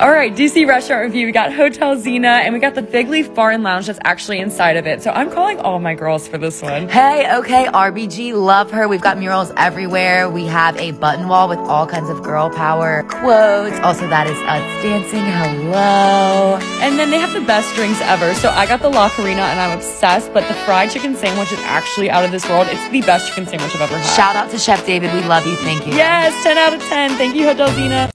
All right, DC restaurant review. We got Hotel Zena and we got the Figleaf Bar and Lounge that's actually inside of it. So I'm calling all my girls for this one. Hey, okay, RBG, love her. We've got murals everywhere. We have a button wall with all kinds of girl power quotes. Also, that is us dancing. Hello. And then they have the best drinks ever. So I got the La Carina and I'm obsessed, but the fried chicken sandwich is actually out of this world. It's the best chicken sandwich I've ever had. Shout out to Chef David. We love you. Thank you. Yes, 10 out of 10. Thank you, Hotel Zena.